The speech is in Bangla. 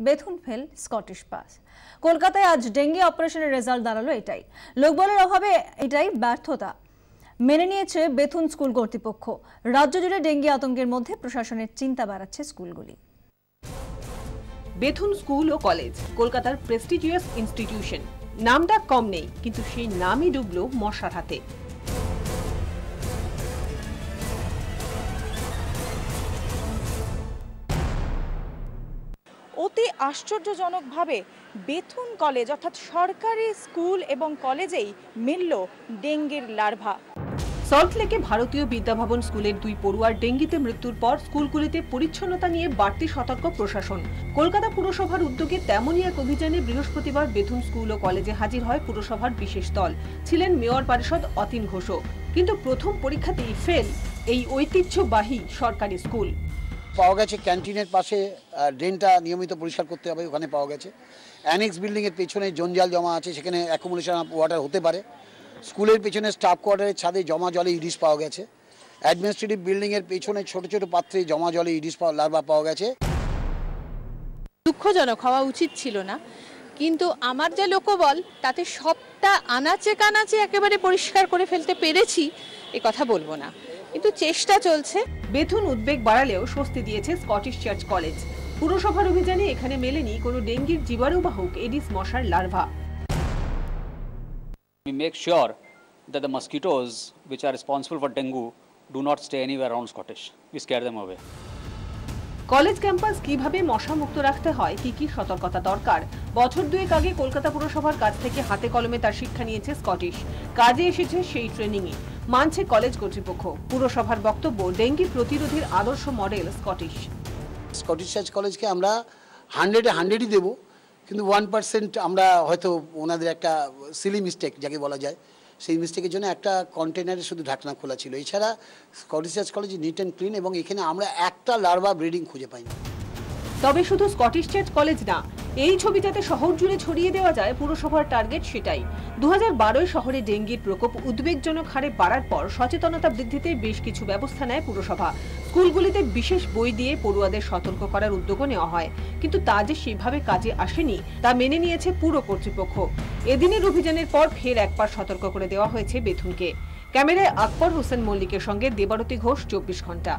Bethune fail Scottish pass. কলকাতায় আজ ডেঙ্গি অপারেশনের রেজাল্ট দাঁড়াল এটাই। লোকবলের অভাবে এটাই ব্যর্থতা। মেনে নিয়েছে বেথুন স্কুল কর্তৃপক্ষ। রাজ্য জুড়ে ডেঙ্গি আতঙ্কের মধ্যে প্রশাসনের চিন্তা বাড়াচ্ছে স্কুলগুলি। বেথুন স্কুল ও কলেজ, কলকাতার প্রেস্টিজিয়াস ইনস্টিটিউশন। নামটা কম নেই, কিন্তু সেই নামই ডুবলো মশার হাতে। অতি আশ্চর্যজনকভাবে বেথুন কলেজ অর্থাৎ সরকারি স্কুল এবং কলেজেই মিলল ডেঙ্গির লার্ভা। সল্টলেকে ভারতীয় বিদ্যাভবন স্কুলের দুই পড়ুয়ার ডেঙ্গিতে মৃত্যুর পর স্কুলগুলিতে পরিচ্ছন্নতা নিয়ে বাড়তি সতর্ক প্রশাসন। কলকাতা পুরসভার উদ্যোগে তেমনই এক অভিযানে বৃহস্পতিবার বেথুন স্কুল ও কলেজে হাজির হয় পুরসভার বিশেষ দল, ছিলেন মেয়র পারিষদ অতীন ঘোষও কিন্তু প্রথম পরীক্ষাতেই ফেল এই ঐতিহ্যবাহী সরকারি স্কুল। পাওয়া গেছে ক্যান্টিনের পাশে ড্রেনটা নিয়মিত পরিষ্কার করতে হবে, ওখানে পাওয়া গেছে। অ্যানেক্স বিল্ডিংয়ের পেছনে জঞ্জাল জমা আছে, সেখানে অ্যাকোমোডেশন ওয়াটার হতে পারে। স্কুলের পেছনে স্টাফ কোয়ার্টারের ছাদে জমা জলে ইডিস পাওয়া গেছে। অ্যাডমিনিস্ট্রেটিভ বিল্ডিংয়ের পেছনে ছোট ছোট পাত্রে জমা জলে ইডিস পাওয়া লার্ভা পাওয়া গেছে। দুঃখজনক হওয়া উচিত ছিল না। কিন্তু আমার যা লোকবল, তাতে সবটা আনাচে কানাচে একেবারে পরিষ্কার করে ফেলতে পেরেছি, এ কথা বলব না। কিন্তু চেষ্টা চলছে বেথুন উদ্বেগ বাড়ালেও স্বস্তি দিয়েছে স্কটিশ চার্চ কলেজ পুরসভার অভিযানে এখানে মেলেনি কোনো ডেঙ্গির জীবাণুবাহক এডিস মশার larva We make sure that the mosquitoes which are responsible for dengue do not stay anywhere around Scottish. We scare them away. College campus কীভাবে মশা মুক্ত রাখতে হয়? কি কি সতর্কতা দরকার? বছর দুয়েক আগে কলকাতা পুরসভার কাছ থেকে হাতে কলমে তার শিক্ষা নিয়েছে স্কটিশ। কাজে এসেছে সেই ট্রেনিংই। মানছে কলেজ কর্তৃপক্ষ। পুরসভার বক্তব্য, ডেঙ্গি প্রতিরোধের আদর্শ মডেল স্কটিশ। স্কটিশ চার্চ কলেজকে আমরা হান্ড্রেডে হান্ড্রেডই দেবো, কিন্তু ওয়ান পার্সেন্ট আমরা হয়তো ওনাদের একটা সিলি মিস্টেক যাকে বলা যায়। সেই মিস্টেকের জন্য একটা কন্টেনারে শুধু ঢাকনা খোলা ছিল। এছাড়া Scottish college neat and clean এবং এখানে আমরা একটা লার্ভা ব্রিডিং খুঁজে পাইনি। তবে শুধু স্কটিশ চার্চ কলেজ না, এই ছবি যাতে শহর জুড়ে ছড়িয়ে দেওয়া যায় পুরসভার টার্গেট সেটাই। দু হাজার শহরে ডেঙ্গির প্রকোপ উদ্বেগজনক হারে বাড়ার পর সচেতনতা বৃদ্ধিতে বেশ কিছু ব্যবস্থা নেয় পুরসভা। স্কুলগুলিতে বিশেষ বই দিয়ে পড়ুয়াদের সতর্ক করার উদ্যোগও নেওয়া হয়। কিন্তু তা যে সেভাবে কাজে আসেনি, তা মেনে নিয়েছে পুর কর্তৃপক্ষ। এদিনের অভিযানের পর ফের একবার সতর্ক করে দেওয়া হয়েছে বেথুনকে। ক্যামেরায় আকবর হোসেন মল্লিকের সঙ্গে দেবারতী ঘোষ, চব্বিশ ঘণ্টা